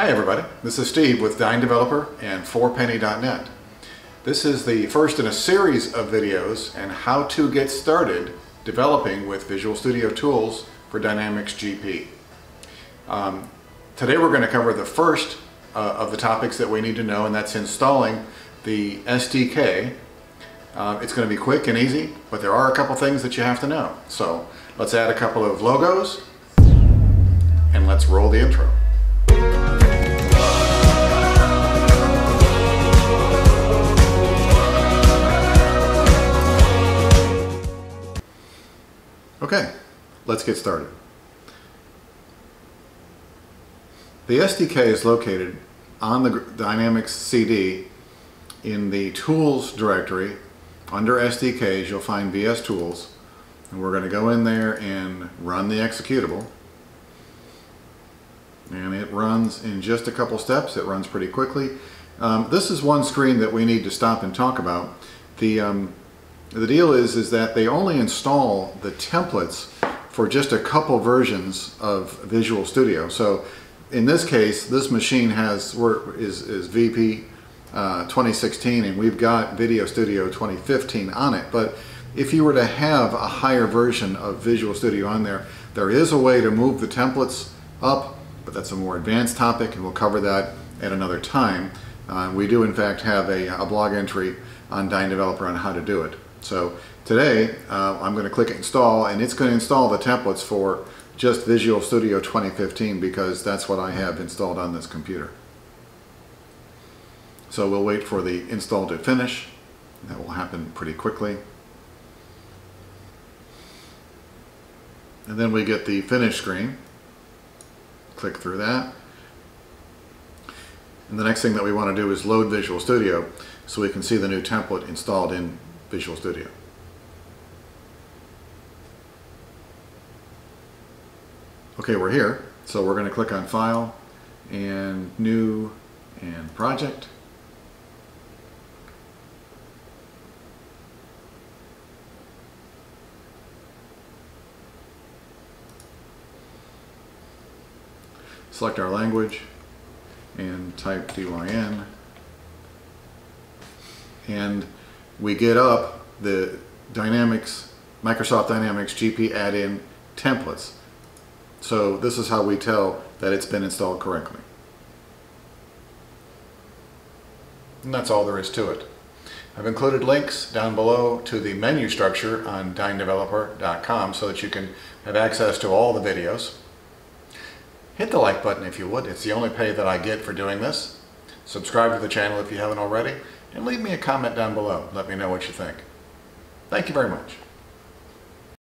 Hi everybody, this is Steve with DynDeveloper and 4penny.net. This is the first in a series of videos on how to get started developing with Visual Studio Tools for Dynamics GP. Um, today we're going to cover the first uh, of the topics that we need to know and that's installing the SDK. Uh, it's going to be quick and easy, but there are a couple things that you have to know. So let's add a couple of logos and let's roll the intro. Okay, let's get started. The SDK is located on the Dynamics CD in the Tools directory. Under SDKs, you'll find VS Tools. And we're going to go in there and run the executable. And it runs in just a couple steps. It runs pretty quickly. Um, this is one screen that we need to stop and talk about. The um, the deal is, is that they only install the templates for just a couple versions of Visual Studio. So in this case, this machine has is, is GP uh, 2016 and we've got Video Studio 2015 on it. But if you were to have a higher version of Visual Studio on there, there is a way to move the templates up, but that's a more advanced topic and we'll cover that at another time. Uh, we do in fact have a, a blog entry on DynDeveloper on how to do it. So today uh, I'm going to click install and it's going to install the templates for just Visual Studio 2015 because that's what I have installed on this computer. So we'll wait for the install to finish. That will happen pretty quickly. And then we get the finish screen. Click through that. And the next thing that we want to do is load Visual Studio so we can see the new template installed in Visual Studio. Okay, we're here. So we're going to click on File and New and Project. Select our language and type DYN and we get up the Dynamics, Microsoft Dynamics GP add-in templates. So this is how we tell that it's been installed correctly. And that's all there is to it. I've included links down below to the menu structure on dyndeveloper.com so that you can have access to all the videos. Hit the like button if you would. It's the only pay that I get for doing this. Subscribe to the channel if you haven't already and leave me a comment down below. Let me know what you think. Thank you very much.